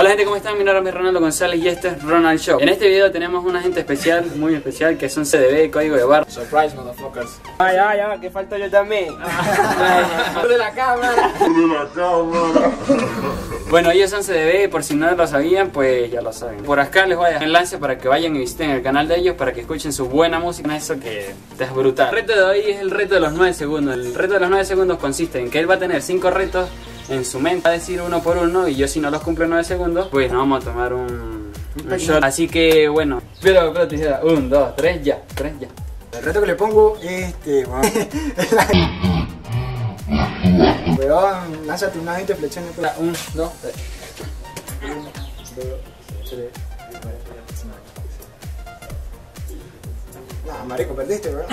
Hola gente, ¿cómo están? Mi nombre es Ronaldo González y este es Ronald Show. En este video tenemos una gente especial, muy especial, que es un CDB, código de barra. Surprise, motherfuckers. Ay, ay, ay, que falta yo también. de la cámara. Bueno, ellos son CDB, por si no lo sabían, pues ya lo saben. Por acá les voy a dejar enlace para que vayan y visiten el canal de ellos para que escuchen su buena música. Eso que es brutal. El reto de hoy es el reto de los 9 segundos. El reto de los 9 segundos consiste en que él va a tener 5 retos en su mente. Va a decir uno por uno y yo si no los cumplo en 9 segundos, pues nos vamos a tomar un, un shot. Así que bueno, pero, pero te dijera, 1, 2, 3, ya, 3, ya. El reto que le pongo es este, weón. Weón, lánzate unas 20 flexiones. pues. 1, 2, 3. Uno, dos, tres. Nah, marico, perdiste, weón.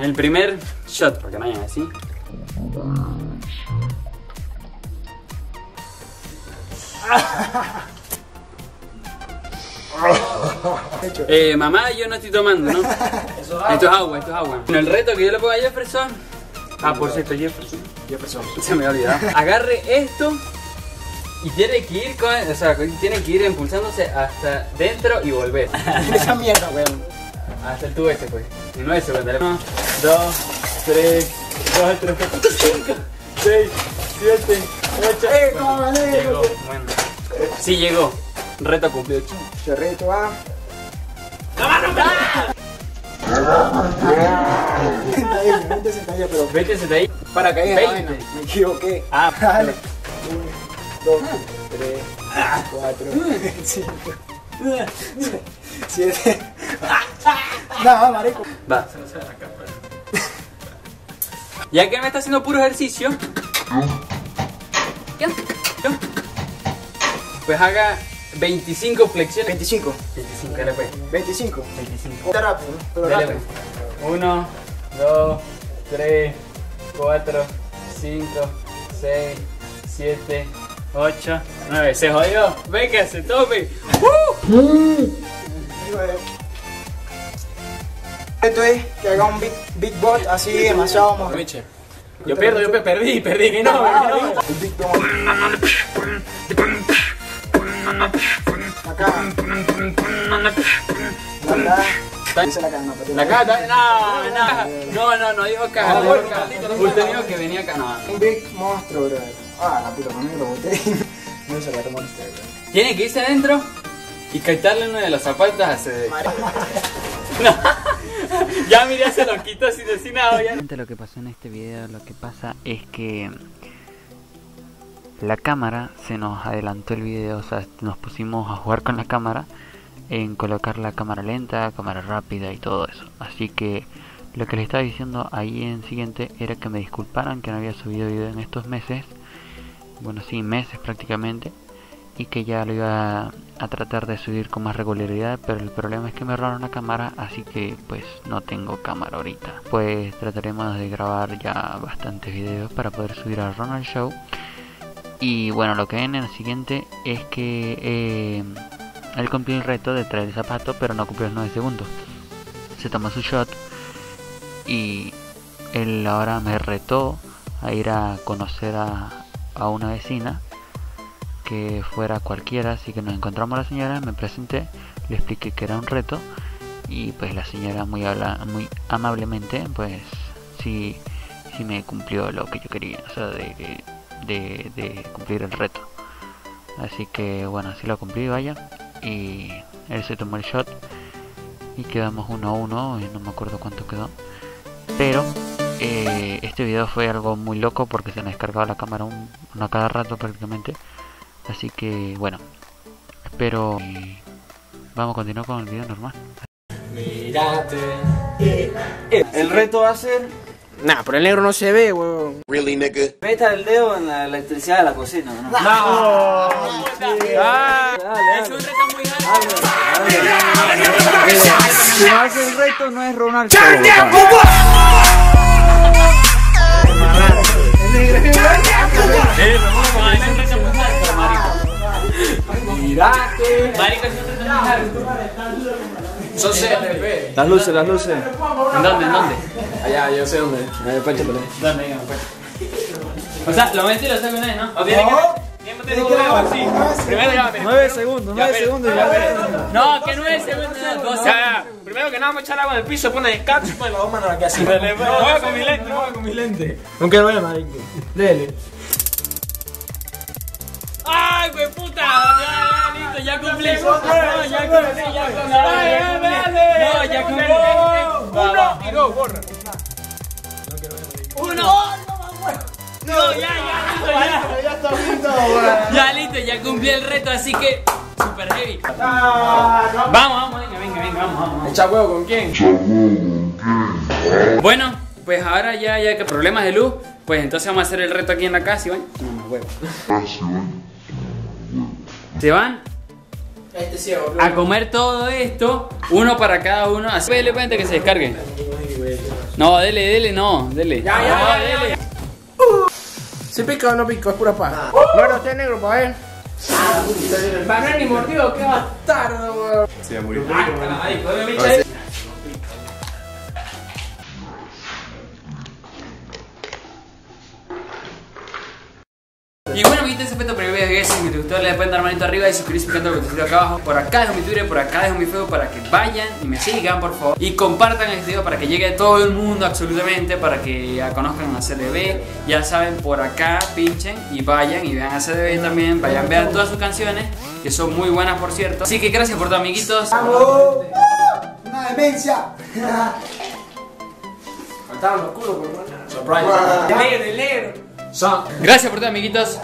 El primer shot, porque no hay así. Eh, mamá, yo no estoy tomando, ¿no? Esto es agua, esto es agua. Bueno, el reto que yo le pongo a Jefferson. Ah, por cierto, Jefferson. Jefferson. Se me olvidado. Agarre esto y tiene que ir con, o sea, tiene que ir impulsándose hasta dentro y volver. Esa mierda, weón. Hasta el tubo ese, pues. En 9 segundos. 1, 2, 3, 4, 5, 6, 7, 8. ¡Eh! Llegó, bueno. Sí llegó. Reto cumplido. Ese reto va. Sentadilla, 20 sentadillas, pero Vete, se te ahí. para caer la 20. vaina. Me equivoqué. Ah, Dale. 1, 2, 3, 4, 5, 7. No, marico. Va. Ya que me está haciendo puro ejercicio, ya. Pues haga 25 flexiones. 25. 25, dale pues. 25. 25. Está rápido, ¿no? pero Dale rápido. pues. 1, 2, 3, 4, 5, 6, 7, 8, 9. Se jodió. Venga, se tome. Esto es que haga un big, big bot así demasiado más. Yo pierdo, yo pe- perdí, perdí, que no, que no. Acá. Dice la cadena, La caja, no, no, no, no, no dijo caja. caja. Usted dijo que venía acá, no. Un big monstruo, bro. Ah, la puta, mí lo boté. No se va a tomar usted, bro. Tiene que irse adentro y quitarle uno de los zapatos a ese. No. ya miré, se lo quito sin decir nada. Ya. Lo que pasó en este video, lo que pasa es que la cámara se nos adelantó el video, o sea, nos pusimos a jugar con la cámara en colocar la cámara lenta, cámara rápida y todo eso. Así que lo que les estaba diciendo ahí en siguiente era que me disculparan que no había subido video en estos meses, bueno, sí, meses prácticamente, y que ya lo iba a tratar de subir con más regularidad, pero el problema es que me robaron la cámara, así que pues no tengo cámara ahorita. Pues trataremos de grabar ya bastantes videos para poder subir a Ronald Show. Y bueno, lo que viene en el siguiente es que eh, él cumplió el reto de traer el zapato, pero no cumplió los 9 segundos. Se tomó su shot y él ahora me retó a ir a conocer a, a una vecina que fuera cualquiera, así que nos encontramos la señora, me presenté, le expliqué que era un reto y pues la señora muy habla, muy amablemente pues sí, sí me cumplió lo que yo quería, o sea de, de, cumplir el reto. Así que bueno, así lo cumplí, vaya. Y él se tomó el shot y quedamos uno a uno, y no me acuerdo cuánto quedó. Pero eh, este video fue algo muy loco porque se me descargaba la cámara un, uno a cada rato prácticamente. Así que bueno, espero vamos a continuar con el video normal. Mírate. El reto va a ser Nah, pero el negro no se ve, weón. Really, nigga? meta el dedo en la electricidad de la cocina. ¿no? Ah, Es un reto muy. Si no hace el reto, no es Ronald no, grande, marico. Es un reto muy largo. Son CNP. Las luces, las luces. ¿En dónde? ¿En dónde? Allá, yo sé dónde. Ahí, péchatelo. ¿Dónde? Dígame, pues. O sea, lo metí y lo saco una ¿no? ¿O tiene que.? Primero ya, 9 segundos, 9 segundos. No, que 9 segundos, no, 12. Ya, ya. Primero que nada, vamos a echar agua en el piso, pone descanso y pone las dos manos aquí así. Juega con mi lente, juega con mi lente. No vea, marico. Dele. ¡Ay, güey, puta! Ya, ya, listo, ya cumplí. No, ya cumplí, ya cumplí. No, ya cumplí. Uno y dos, borra. Uno. No, ya, ya, listo, ya. Ya está listo, Ya, listo, ya cumplí el reto, así que. Super heavy. Vamos, vamos, venga, venga, venga, vamos, vamos. ¿Echa huevo con quién? Bueno, pues ahora ya, ya que problemas de luz, pues entonces vamos a hacer el reto aquí en la casa, Iván. No, no, huevo. Se van Este a comer todo esto, uno para cada uno. Así cuenta que se descargue. No, dele, dele, no, dele. Ya, ya, No, ya, dele. ¿Si pica o no pica? Es pura paz. Bueno, usted es negro, para ver. Va no es ni mordido, qué bastardo, weón. Y bueno, amiguitos, ese fue tu primer video de Si te gustó, le pueden dar manito arriba y suscribirse picando el acá abajo. Por acá dejo mi Twitter, por acá dejo mi Facebook para que vayan y me sigan, por favor. Y compartan este video para que llegue a todo el mundo, absolutamente, para que ya conozcan a CDB. Ya saben, por acá pinchen y vayan y vean a CDB también. Vayan, vean todas sus canciones, que son muy buenas, por cierto. Así que gracias por todo, amiguitos. Una demencia. Faltaron los culos, por Surprise. El negro, el negro. Gracias por todo, amiguitos.